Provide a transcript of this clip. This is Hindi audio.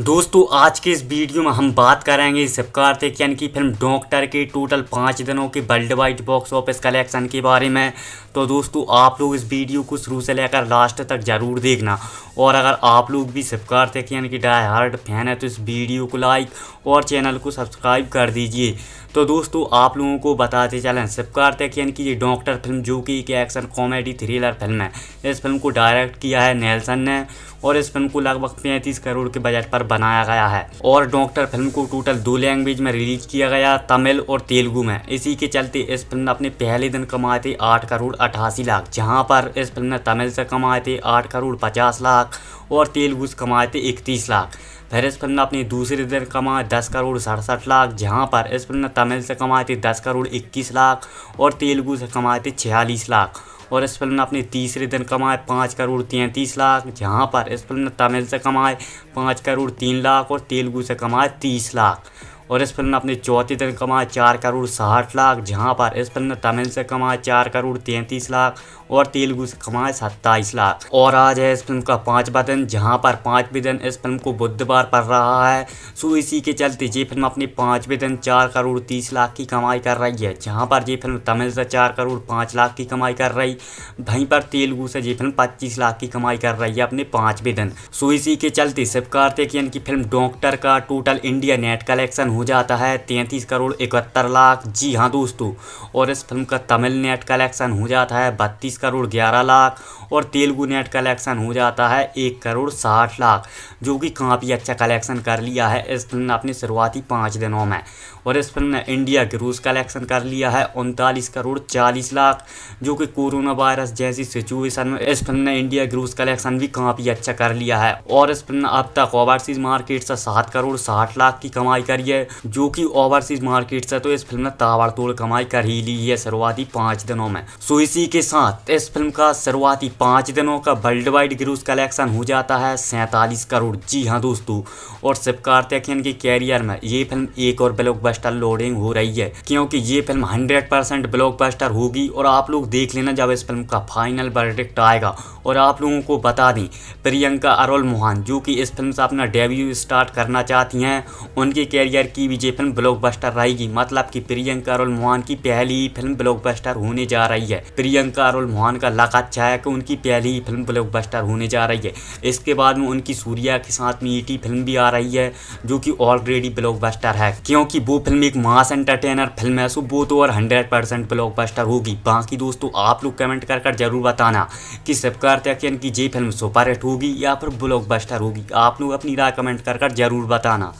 दोस्तों, आज के इस वीडियो में हम बात करेंगे शिवकार थे यानी कि फ़िल्म डॉक्टर के टोटल पाँच दिनों के world wide box office collection के बारे में। तो दोस्तों, आप लोग इस वीडियो को शुरू से लेकर लास्ट तक ज़रूर देखना। और अगर आप लोग भी शिवकार थे यानी कि डाई हार्ड फ़ैन है तो इस वीडियो को लाइक और चैनल को सब्सक्राइब कर दीजिए। तो दोस्तों, आप लोगों को बताते चलें शिवकार तक यानी कि ये डॉक्टर फ़िल्म जो कि एक एक्शन कॉमेडी थ्रिलर फ़िल्म है। इस फ़िल्म को डायरेक्ट किया है नेल्सन ने और इस फ़िल्म को लगभग पैंतीस करोड़ के बजट पर बनाया गया है। और डॉक्टर फ़िल्म को टोटल दो लैंग्वेज में रिलीज़ किया गया, तमिल और तेलुगु में। इसी के चलते इस फ़िल्म ने अपने पहले दिन कमाए थे आठ करोड़ अठासी लाख, जहाँ पर इस फ़िल्म ने तमिल से कमाए थे आठ करोड़ पचास लाख और तेलुगु से कमाए थे इकतीस लाख। फिर इस फ़िल्म ने अपने दूसरे दिन कमाए दस करोड़ सड़सठ लाख, जहाँ पर इस फ़िल्म ने तमिल से कमाए थे दस करोड़ इक्कीस लाख और तेलुगु से कमाए थे छियालीस लाख। और इस फ़िल्म ने अपने तीसरे दिन कमाए पाँच करोड़ तैंतीस लाख, जहाँ पर इस फ़िल्म ने तमिल से कमाए पाँच करोड़ तीन लाख और तेलुगू से कमाए तीस लाख। और इस फ़िल्म ने अपने चौथे दिन कमाए चार करोड़ साठ लाख, जहाँ पर इस फ़िल्म ने तमिल से कमाए चार करोड़ तैंतीस लाख और तेलुगु से कमाए सत्ताईस लाख। और आज है इस फ़िल्म का पाँचवा दिन, जहाँ पर पाँचवें दिन इस फ़िल्म को बुधवार पड़ रहा है। सो इसी के चलते ये फ़िल्म अपने पाँचवें दिन चार करोड़ तीस लाख की कमाई कर रही है, जहाँ पर ये फ़िल्म तमिल से चार करोड़ पाँच लाख की कमाई कर रही, वहीं पर तेलुगु से ये फ़िल्म पच्चीस लाख की कमाई कर रही है अपने पाँचवें दिन। सो इसी के चलते शिव कार्तिक की फ़िल्म डॉक्टर का टोटल इंडिया नेट कलेक्शन हो जाता है, तैंतीस करोड़ इकहत्तर लाख। जी हाँ दोस्तों, और इस फ़िल्म का तमिल नेट कलेक्शन हो जाता है बत्तीस करोड़ ग्यारह लाख, और तेलुगु नेट कलेक्शन हो जाता है एक करोड़ साठ लाख, जो कि काफ़ी अच्छा कलेक्शन कर लिया है इस फ़िल्म ने अपनी शुरुआती पाँच दिनों में। और इस फ़िल्म ने इंडिया ग्रोस कलेक्शन कर लिया है उनतालीस करोड़ चालीस लाख, जो कि कोरोना वायरस जैसी सिचुएशन में इस फ़िल्म ने इंडिया ग्रोस कलेक्शन भी काफ़ी अच्छा कर लिया है। और इस फ़िल्म ने अब तक ओवरसीज मार्केट से सात करोड़ साठ लाख की कमाई करी है जो कि ओवरसीज मार्केट से तो इस फ़िल्म ने ताबड़तोड़ कमाई कर ही ली है शुरुआती पाँच दिनों में। सो इसी के साथ इस फ़िल्म का शुरुआती पाँच दिनों का वर्ल्ड वाइड ग्रोस कलेक्शन हो जाता है सैंतालीस करोड़। जी हाँ दोस्तों, और शिव कार्तिकेयन के कैरियर में ये फ़िल्म एक और ब्लॉकबस्टर लोडिंग हो रही है, क्योंकि ये फ़िल्म हंड्रेड परसेंट ब्लॉकबस्टर होगी और आप लोग देख लेना जब इस फ़िल्म का फाइनल वर्डिक्ट आएगा। और आप लोगों को बता दें, प्रियंका अरोल मोहन, जो कि इस फ़िल्म से अपना डेब्यू स्टार्ट करना चाहती हैं, उनके कैरियर की भी ये फ़िल्म ब्लॉकबस्टर रहेगी मतलब कि प्रियंका अरोल मोहन की पहली फ़िल्म ब्लॉकबस्टर होने जा रही है। प्रियंका अरोल मोहन का लक अच्छा है कि उनकी पहली फ़िल्म ब्लॉकबस्टर होने जा रही है। इसके बाद में उनकी सूर्या के साथ में ईटी फ़िल्म भी आ रही है, जो कि ऑलरेडी ब्लॉकबस्टर है। क्योंकि वो फ़िल्म एक मास एंटरटेनर फ़िल्म है सो वो तो और हंड्रेड परसेंट ब्लॉकबस्टर होगी। बाकी दोस्तों, आप लोग कमेंट कर कर ज़रूर बताना कि शिवकार की ये फ़िल्म सुपर हिट होगी या फिर ब्लॉकबस्टर होगी। आप लोग अपनी राय कमेंट कर कर ज़रूर बताना।